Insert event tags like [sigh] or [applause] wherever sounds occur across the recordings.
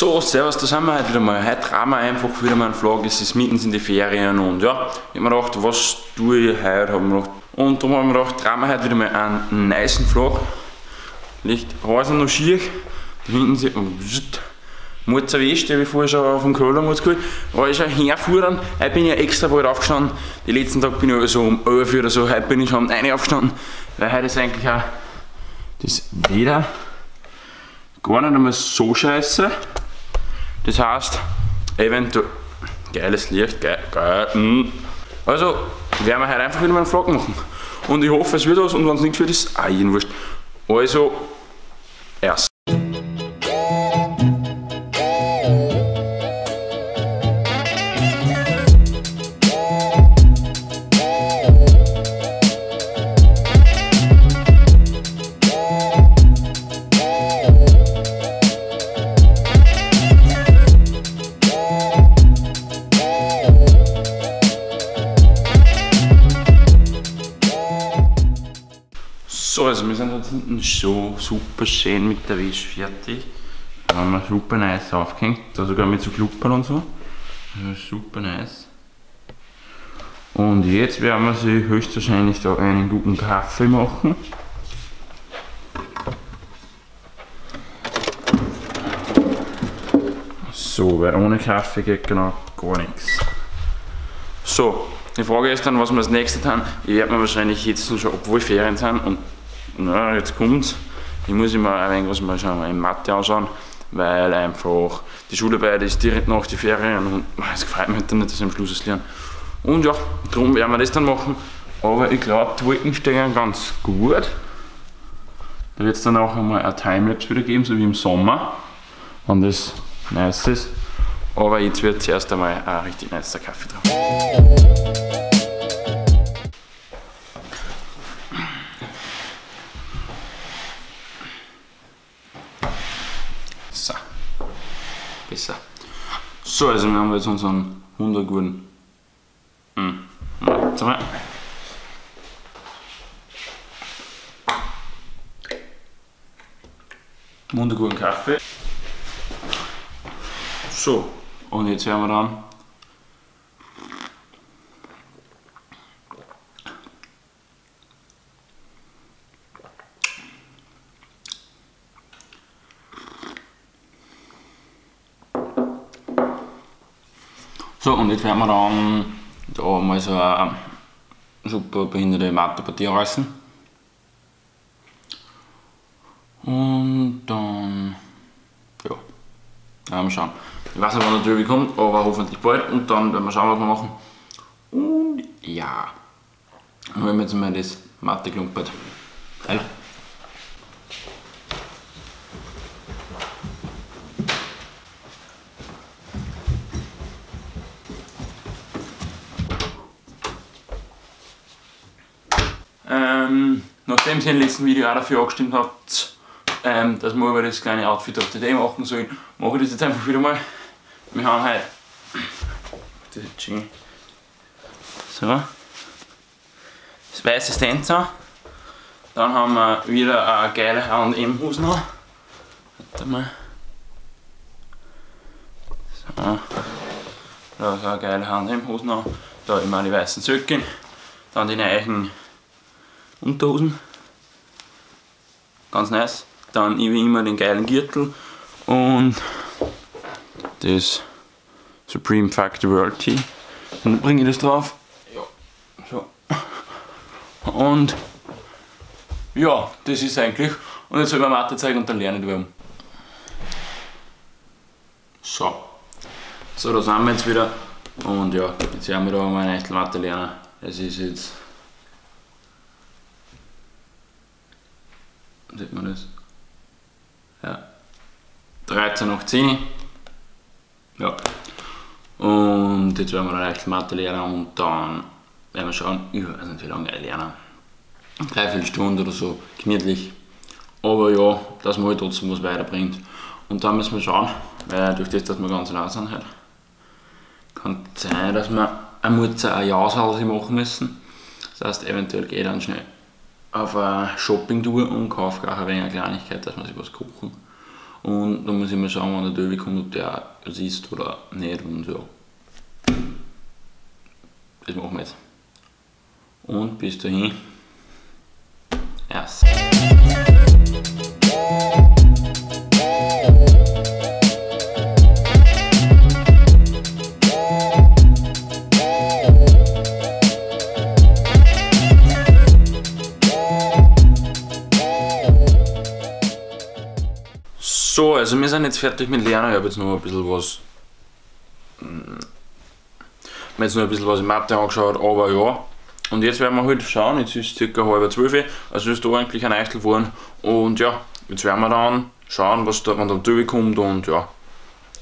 So, servus, wir heute wieder mal. Heute tragen wir einfach wieder mal einen Vlog. Es ist mitten in die Ferien und ja, ich hab mir gedacht, was tue ich heute? Hab gedacht, und darum habe ich mir gedacht, tragen wir heute wieder mal einen nice Vlog. Liegt Häuser noch schier. Da hinten sieht man, Mutz erwischt, die habe ich vorher schon dem Köhlermutz geholt. War ich schon herfuhren. Heute bin ich ja extra bald aufgestanden. Die letzten Tage bin ich so um 11 oder so. Heute bin ich schon um 1 aufgestanden. Weil heute ist eigentlich auch das Wetter gar nicht einmal so scheiße. Das heißt, eventuell geiles Licht, geil, geil. Mm. Also werden wir heute einfach wieder mal einen Vlog machen. Und ich hoffe, es wird was und wenn es nichts wird, ist auch jeden wurscht. Also, erst. Also wir sind jetzt hinten schon super schön mit der Wäsche fertig. Da haben wir super nice aufgehängt, da sogar mit so Kluppern und so. Also super nice. Und jetzt werden wir sie höchstwahrscheinlich da einen guten Kaffee machen. So, weil ohne Kaffee geht genau gar nichts. So, die Frage ist dann, was wir als nächstes tun. Ich werde mir wahrscheinlich jetzt schon, obwohl Ferien sind und na, jetzt kommt's. Ich muss immer ein wenig was mal schauen, in Mathe anschauen, weil einfach die Schularbeit ist direkt nach den Ferien und [laughs] es gefällt mir dann nicht, dass ich am Schluss es lerne. Und ja, darum werden wir das dann machen. Aber ich glaube, die Wolken stehen ganz gut. Da wird es dann auch einmal ein Timelapse wieder geben, so wie im Sommer, wenn das nice ist. Aber jetzt wird zuerst einmal ein richtig nicer Kaffee drauf. So, also wir haben jetzt unseren wunderguten. Hm. Warte mal. Wunderguten Kaffee. So, und jetzt werden wir dann So, und jetzt werden wir dann da mal so eine super behinderte Mathe-Partie reißen. Und dann, ja, werden wir schauen. Ich weiß nicht, wann der Derby kommt, aber hoffentlich bald. Und dann werden wir schauen, was wir machen. Und ja, dann holen wir jetzt mal das Mathe-Klumpert. Geil. Ähm, nachdem ihr im letzten Video auch dafür angestimmt habt, ähm, dass wir über das kleine Outfit auf der Day machen sollen, mache ich das jetzt einfach wieder mal. Wir haben heute das ist schön. So. Das weiße Stanza. Dann haben wir wieder eine geile H&M-Hose noch. Warte mal. So. Da ist eine geile H&M-Hose noch. Da immer die weißen Söcken. Dann die neuen Unterhosen. Ganz nice. Dann wie immer den geilen Gürtel und das Supreme Factor World Tee. Dann bringe ich das drauf. Ja, so. Und ja, das ist eigentlich. Und jetzt soll ich mir Mathe zeigen und dann lerne ich wieder. So. So, da sind wir jetzt wieder. Und ja, jetzt werden wir da mal eine Mathe lernen. Es ist jetzt sieht man das? Ja. 13 nach 10. Ja. Und jetzt werden wir dann echt Mathe lernen und dann werden wir schauen, ich weiß nicht wie lange ich lerne. Dreiviertel Stunde oder so, gemütlich. Aber ja, dass man halt trotzdem was weiterbringt. Und dann müssen wir schauen, weil durch das, dass wir ganz nah sind halt, kann es sein, dass wir ein Mutzer ein Jahreshalse machen müssen. Das heißt, eventuell ich dann schnell auf eine Shopping-Tour und kaufe auch ein wenig eine Kleinigkeit, dass wir sich was kochen. Und dann muss ich mal schauen, wann der Döwi kommt, ob der es ist oder nicht und ja. Das machen wir jetzt. Und bis dahin. Yes. Also wir sind jetzt fertig mit Lernen. Ich habe jetzt noch ein bisschen was. Hm, mir jetzt noch ein bisschen was im Mathe angeschaut, aber ja. Und jetzt werden wir halt schauen, jetzt ist es ca. halb zwölf, also ist da eigentlich ein Eichtel geworden. Und ja, jetzt werden wir dann schauen, was da, wann da durchkommt und ja,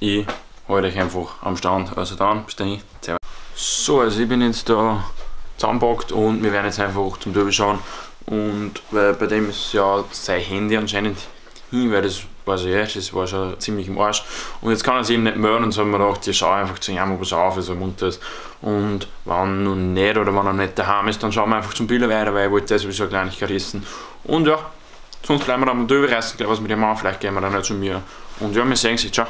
ich halte euch einfach am Stand. Also dann, bis dahin, servus. So, also ich bin jetzt da zusammengepackt und wir werden jetzt einfach zum Derby schauen. Und weil bei dem ist ja sein Handy anscheinend hin, weil das ich erst, das war schon ziemlich im Arsch. Und jetzt kann er sich eben nicht melden und so haben wir gedacht, ich schaue einfach zu ihm, ob er auf ist, ob er munter ist. Und wenn noch nicht oder wenn er nicht daheim ist, dann schauen wir einfach zum Bilder weiter, weil ich wollte sowieso eine Kleinigkeit essen. Und ja, sonst bleiben wir dann drüber reißen, was mit dem machen, vielleicht gehen wir dann nicht zu mir. Und ja, wir sehen sich, ciao.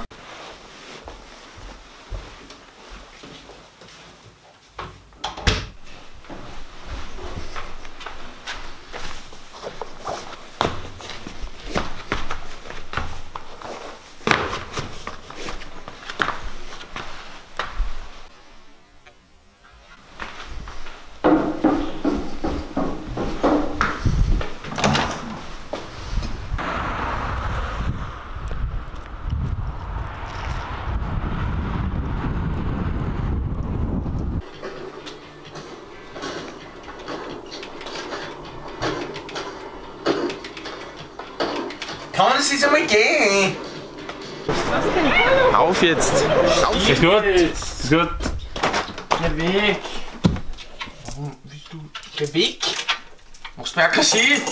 Jetzt einmal gehen? Auf jetzt! Auf Ist gut? Ist gut? Geh weg! Warum willst du. Geh weg! Machst mir ja keinen Sinn!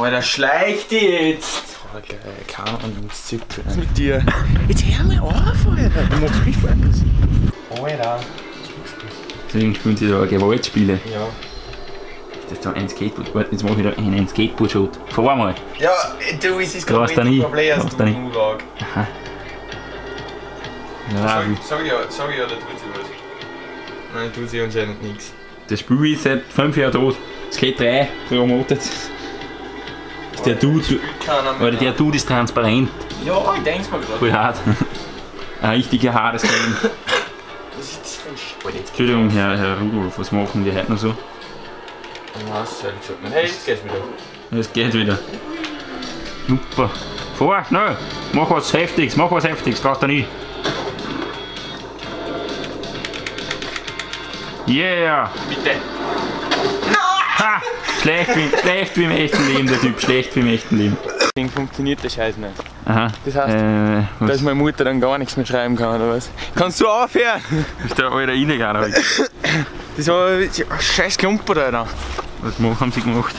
Alter, schleich dich jetzt! Alter, keine Ahnung, was zippt. Was mit dir? Jetzt hör mal auf, Alter! Du machst mich voll Alter! Deswegen spielen sie da Gewaltspiele. Ja. Das ist da ein Skateboard. Warte, jetzt mache ich da einen Skateboard-Shot. Fahr mal. Ja, du, es ist nie. Problem, Du dass hast du da nie. Umlag. Ja, Sag, sag ich ja, sag ich ja, da tut sie was. Nein, tut sie anscheinend nichts. das Spiel ist seit 5 Jahren tot. Skate 3 promotet. Der Dude, oder der Dude ist transparent. Ja, ich denk's mal gerade. Voll hart. Ein richtiger hartes Game. Was ist das für ein? Entschuldigung, Herr, Herr Rudolf, was machen die heute noch so? Ich sagen? Hey, jetzt geht's wieder. Es geht wieder. Super. Vor, schnell. Mach was Heftiges, mach was Heftiges, brauchst du nie. Yeah! Bitte. Ha! Schlecht wie, schlecht wie im echten Leben, der Typ, schlecht wie im echten Leben. Ding funktioniert der Scheiß nicht. Aha. Das heißt, Äh, dass meine Mutter dann gar nichts mehr schreiben kann, oder was? Kannst du aufhören? ist der alter illegal heute? Das war ein scheiß Klumper, Alter. Was mo- haben sie gemacht?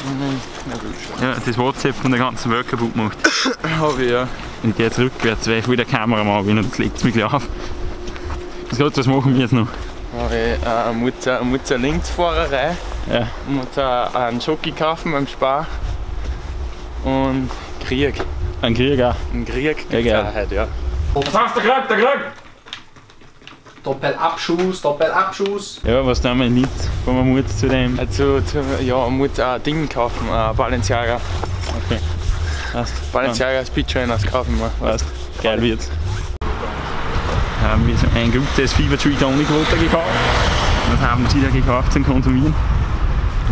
Ja, das WhatsApp von der ganzen Welt kaputt gemacht. [coughs] Hab ich, ja. Ich gehe jetzt rückwärts, weil ich will der Kameramann bin und jetzt legt es mich gleich auf. Was Gott, was machen wir jetzt noch? Hab ich äh, muss, eine- muss eine Linksfahrerei, Ja. muss äh, einen Schoki kaufen beim Spar und Krieg. Ein Krieg auch. Ein Krieg Ja, gibt's geil. auch heute, ja. Was hast du gekriegt, der Krieg? Doppelabschuss, Doppelabschuss. Ja, was tun wir nicht von meiner Mutter zu dem? Also, zu, ja, man muss ein Ding kaufen, ein Balenciaga. Okay. Passt. Balenciaga Speed Trainers kaufen wir. Passt. Geil wird's. Haben wir so ein gutes Fever Tree Tonic Water gekauft. Was haben Sie da gekauft zum Konsumieren?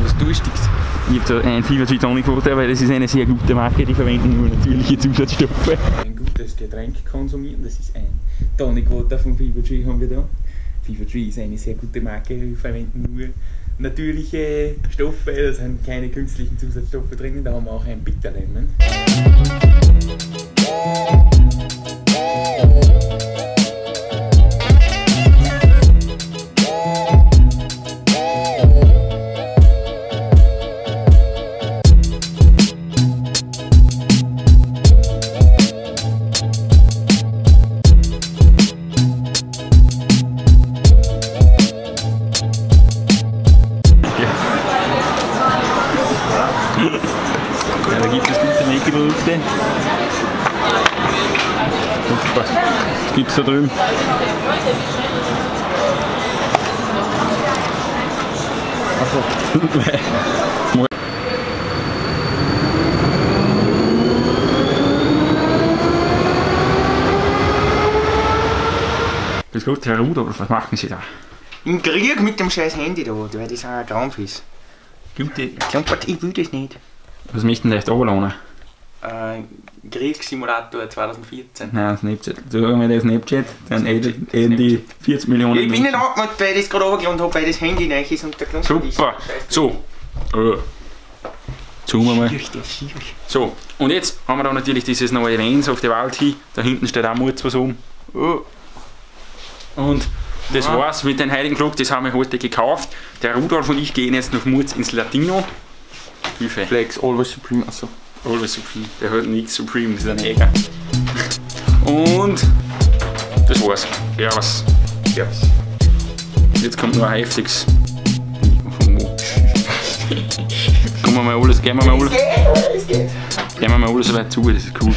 Was Durstiges. Ich habe da ein Fever Tree Tonic Water, weil das ist eine sehr gute Marke, die verwenden nur natürliche Zusatzstoffe. Gutes Getränk konsumieren, das ist ein Tonic Water von Fever Tree haben wir da. Fever Tree ist eine sehr gute Marke, wir verwenden nur natürliche Stoffe, da sind keine künstlichen Zusatzstoffe drin, da haben wir auch ein Bitterlemon. Produkte. Super. Was gibt's da drüben? Achso. [laughs] Bis gut, Herr Rudolf, was machen Sie da? Im Krieg mit dem scheiß Handy da, weil das ist ein Krampf ist. Gibt die? Ich will das nicht. Was möchten Sie echt runterladen? Äh, Kriegssimulator 2014. Nein, Snapchat. Sagen wir das Snapchat, dann eh die, eh die 40 Millionen. Ich bin nicht angemeldet, weil das gerade runtergeladen habe, weil das Handy neu ist und der Klump Super. So. Äh. Zoomen wir mal. So, und jetzt haben wir da natürlich dieses neue Lens auf die Welt hin. Da hinten steht auch Mutz was um. Oh. Und das Ah. war's mit dem Heiligen Flug, das haben wir heute gekauft. Der Rudolf und ich gehen jetzt nach Mutz ins Latino. Hilfe. Flex, always supreme. Also. Always Supreme. Der hört nichts Supreme, das ist ein Jäger. Und das war's. Ja, was? Ja. Jetzt kommt noch ein heftiges. Kommen [laughs] wir mal alles, gehen wir mal alles. Gehen wir mal alles so weit zu, das ist cool.